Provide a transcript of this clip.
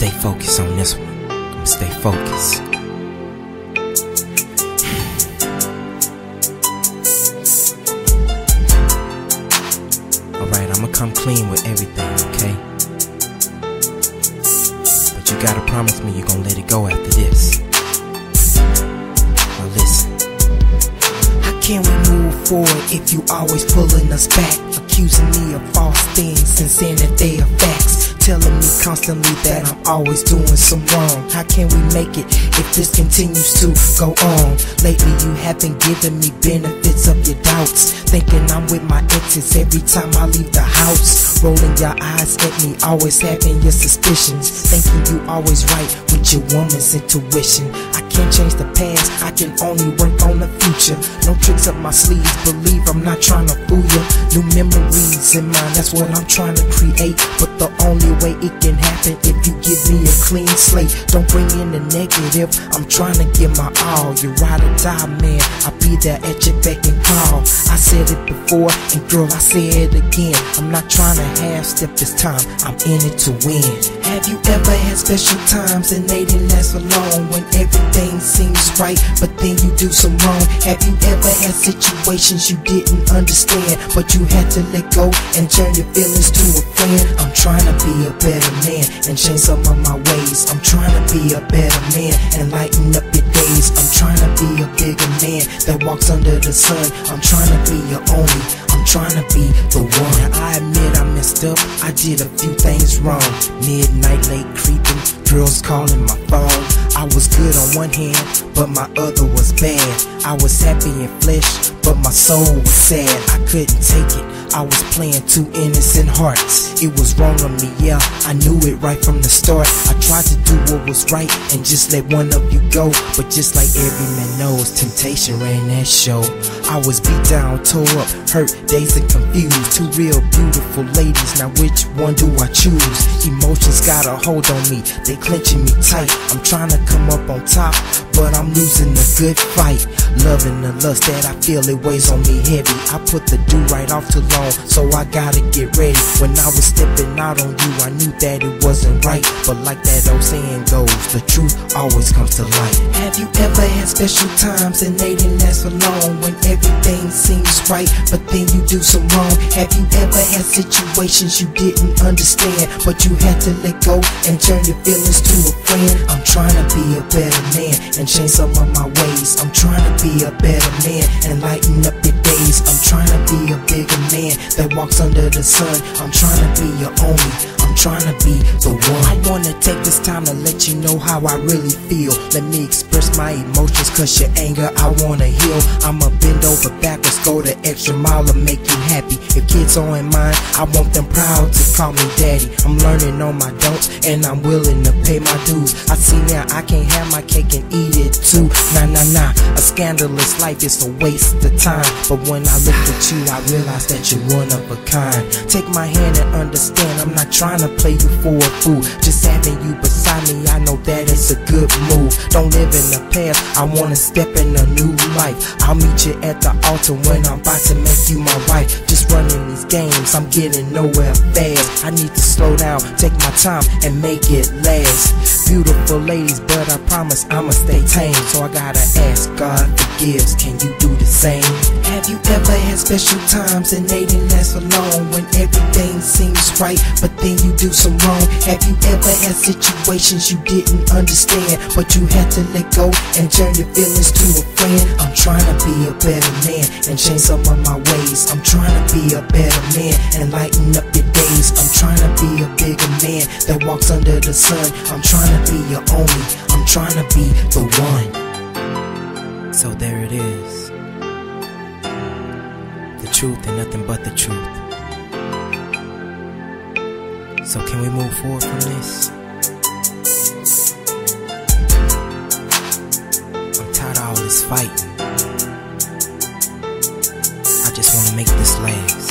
stay focused on this one. Stay focused. Alright, I'ma come clean with everything, okay? But you gotta promise me you're gonna let it go after this. Now listen. How can we move forward if you always pulling us back? Accusing me of false things they are facts. Telling me constantly that I'm always doing some wrong. How can we make it if this continues to go on? Lately, you have been giving me benefits of your doubts. Thinking I'm with my exes every time I leave the house. Rolling your eyes at me, always having your suspicions. Thinking you always right with your woman's intuition. I can't change the past, I can only work on the future. No tricks up my sleeves, believe I'm not trying to fool you. New memories in mind, that's what I'm trying to create. But the only way it can happen if you give me a clean slate. Don't bring in the negative, I'm trying to give my all. You ride or die, man, I'll be there at your beck and call. I said it before, and girl, I say it again. I'm not trying to half step this time, I'm in it to win. Have you ever had special times and they didn't last for long when everything seems right, but then you do some wrong? Have you ever had situations you didn't understand, but you had to let go and turn your feelings to a friend? I'm trying to be a better man and change some of my ways. I'm trying to be a better man and lighten up your days. I'm trying to be a bigger man that walks under the sun. I'm trying to be your only. I'm trying to be the one. I admit I messed up. I did a few things wrong. Midnight late creeping, girls calling my phone. I was good on one hand, but my other was bad. I was happy in flesh, my soul was sad. I couldn't take it. I was playing two innocent hearts. It was wrong of me, yeah. I knew it right from the start. I tried to do what was right and just let one of you go. But just like every man knows, temptation ran that show. I was beat down, tore up, hurt, dazed and confused. Two real beautiful ladies. Now which one do I choose? Emotions got a hold on me. They clenching me tight. I'm trying to come up on top, but I'm losing the good fight. Loving the lust that I feel it weighs on me heavy. I put the do right off too long, so I gotta get ready. When I was stepping out on you, I knew that it wasn't right. But like that old saying goes, the truth always comes to light. Have you ever had special times and they didn't last for long when everything seems right, but then you do some wrong? Have you ever had situations you didn't understand, but you had to let go and turn your feelings to a friend? I'm trying to be a better man and change some of my ways. I'm trying to be a better man and lighten up your days. I'm trying to be a bigger man that walks under the sun. I'm trying to be your only. Trying to be the one. I wanna take this time to let you know how I really feel. Let me express my emotions, cause your anger I wanna heal. I'ma bend over backwards, go the extra mile to make you happy. If kids are in mind, I want them proud to call me daddy. I'm learning on my don'ts, and I'm willing to pay my dues. I see now I can't have my cake and eat it too. Nah, nah, nah. A scandalous life is a waste of time. But when I look at you, I realize that you're one of a kind. Take my hand and understand, I'm not trying to play you for a fool. Just having you beside me, I know that it's a good move. Don't live in the past, I wanna step in a new life. I'll meet you at the altar when I'm about to make you my wife. Just running these games, I'm getting nowhere fast. I need to slow down, take my time, and make it last. Beautiful ladies, but I promise I'ma stay tame. So I gotta ask God forgives, can you do the same? Have you ever had special times and they didn't last for long when everything seems right, but then you do some wrong? Have you ever had situations you didn't understand, but you had to let go and turn your feelings to a friend? I'm trying to be a better man and change some of my ways. I'm trying to be a better man and lighten up your days. I'm trying to be a bigger man that walks under the sun. I'm trying to be your only. I'm trying to be the one. So there it is. The truth and nothing but the truth. So can we move forward from this? I'm tired of all this fighting. I just want to make this last.